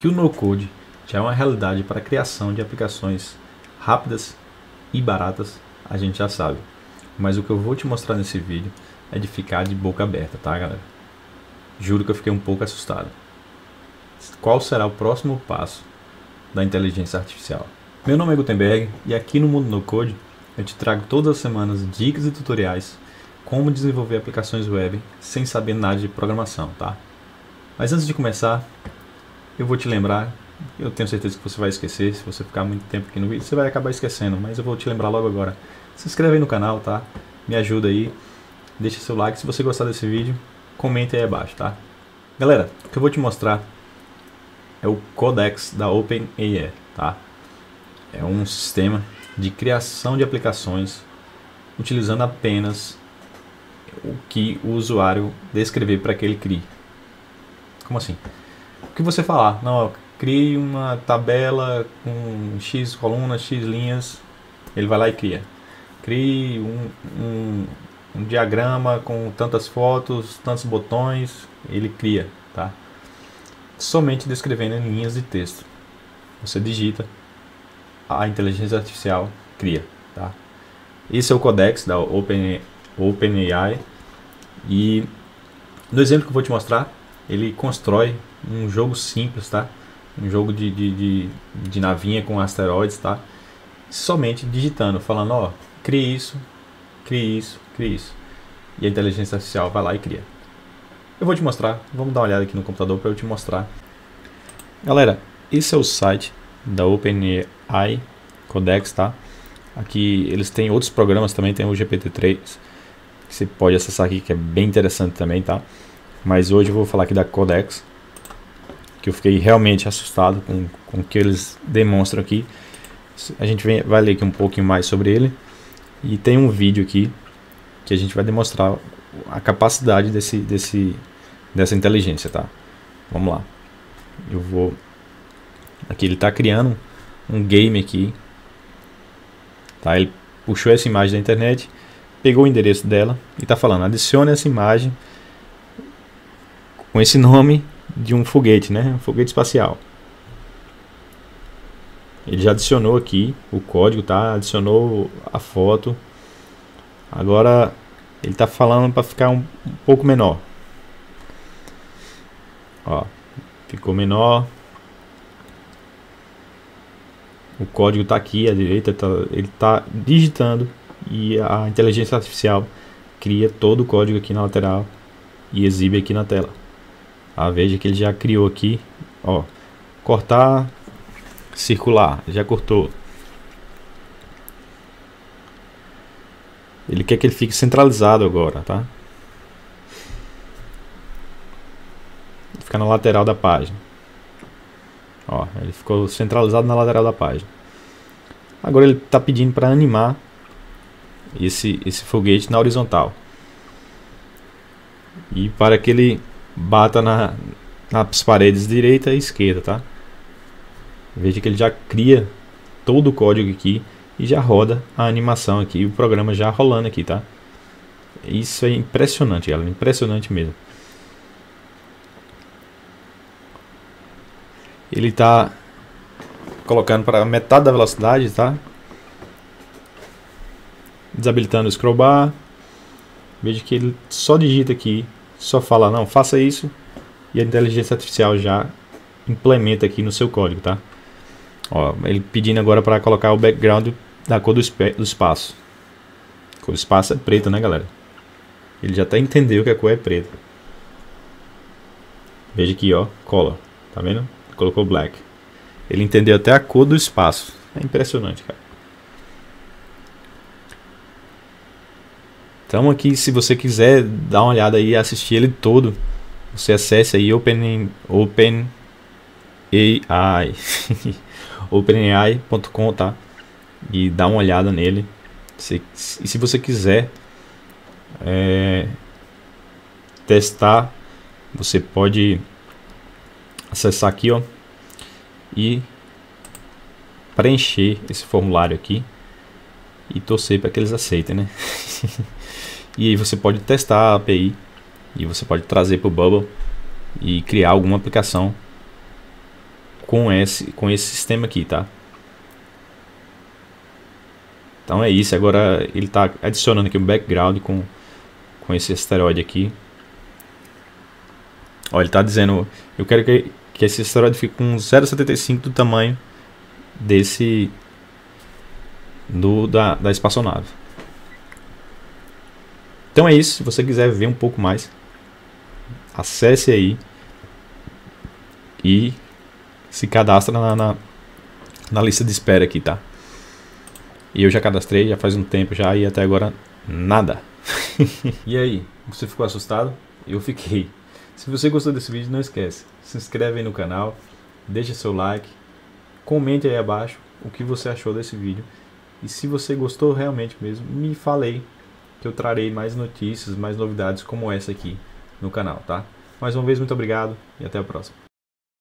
que o no-code já é uma realidade para a criação de aplicações rápidas e baratas, a gente já sabe. Mas o que eu vou te mostrar nesse vídeo é de ficar de boca aberta, tá galera? Juro que eu fiquei um pouco assustado. Qual será o próximo passo da inteligência artificial? Meu nome é Gutenberg e aqui no Mundo No Code eu te trago todas as semanas dicas e tutoriais como desenvolver aplicações web sem saber nada de programação, tá? Mas antes de começar, eu vou te lembrar, eu tenho certeza que você vai esquecer, se você ficar muito tempo aqui no vídeo, você vai acabar esquecendo, mas eu vou te lembrar logo agora. Se inscreve aí no canal, tá? Me ajuda aí, deixa seu like, se você gostar desse vídeo, comente aí abaixo, tá? Galera, o que eu vou te mostrar é o Codex da OpenAI, tá? É um sistema de criação de aplicações utilizando apenas o que o usuário descrever para que ele crie. Como assim? O que você falar. Não, crie uma tabela com X colunas, X linhas, ele vai lá e cria. Crie um, um, um diagrama com tantas fotos, tantos botões, ele cria, tá? Somente descrevendo em linhas de texto. Você digita, a inteligência artificial cria, tá? Esse é o codex da OpenAI Open e no exemplo que eu vou te mostrar, ele constrói um jogo simples, tá? Um jogo de, de, de, de navinha com asteroides, tá? Somente digitando, falando, ó, crie isso, crie isso, crie isso. E a inteligência artificial vai lá e cria. Eu vou te mostrar, vamos dar uma olhada aqui no computador para eu te mostrar. Galera, esse é o site da OpenAI Codex, tá? Aqui eles têm outros programas também, tem o GPT-3, que você pode acessar aqui, que é bem interessante também, tá? Mas hoje eu vou falar aqui da Codex, que eu fiquei realmente assustado com, com o que eles demonstram aqui. A gente vem, vai ler aqui um pouquinho mais sobre ele. E tem um vídeo aqui que a gente vai demonstrar a capacidade desse, desse, dessa inteligência, tá? Vamos lá. Eu vou... Aqui ele está criando um game aqui. Tá? Ele puxou essa imagem da internet, pegou o endereço dela e está falando, adicione essa imagem com esse nome de um foguete, né? Um foguete espacial. Ele já adicionou aqui o código, tá? Adicionou a foto. Agora ele está falando para ficar um, um, pouco menor. Ó, ficou menor. O código está aqui à direita, tá, ele está digitando e a inteligência artificial cria todo o código aqui na lateral e exibe aqui na tela. Ah, veja que ele já criou aqui, ó, cortar circular, já cortou. Ele quer que ele fique centralizado agora, tá? Fica na lateral da página. Ó, ele ficou centralizado na lateral da página. Agora ele está pedindo para animar esse, esse foguete na horizontal. E para que ele bata na, nas paredes direita e esquerda, tá? Veja que ele já cria todo o código aqui e já roda a animação aqui, o programa já rolando aqui, tá? Isso é impressionante, galera, impressionante mesmo. Ele está colocando para metade da velocidade, tá? Desabilitando o scroll bar. Veja que ele só digita aqui só fala, não, faça isso e a inteligência artificial já implementa aqui no seu código, tá? Ó, ele pedindo agora para colocar o background da cor do, do espaço. A cor do espaço é preta, né, galera? Ele já até entendeu que a cor é preta. Veja aqui, ó, color, tá vendo? Colocou black. Ele entendeu até a cor do espaço. É impressionante, cara. Então aqui, se você quiser dar uma olhada aí e assistir ele todo, você acesse aí Open, Open AI, openai.com, tá? E dá uma olhada nele. Se, e se você quiser é, testar, você pode acessar aqui, ó, e preencher esse formulário aqui e torcer para que eles aceitem, né? e aí você pode testar a API e você pode trazer para o Bubble e criar alguma aplicação com esse, com esse sistema aqui, tá? Então é isso, agora ele está adicionando aqui um background com, com esse asteroide aqui. Olha, ele está dizendo, eu quero que, que esse asteroide fique com 0,75 do tamanho desse do, da, da espaçonave. Então é isso, se você quiser ver um pouco mais, acesse aí e se cadastra na, na, na lista de espera aqui, tá? E eu já cadastrei, já faz um tempo já e até agora nada. e aí, você ficou assustado? Eu fiquei. Se você gostou desse vídeo, não esquece, se inscreve aí no canal, deixa seu like, comente aí abaixo o que você achou desse vídeo. E se você gostou realmente mesmo, me falei que eu trarei mais notícias, mais novidades como essa aqui no canal, tá? Mais uma vez, muito obrigado e até a próxima.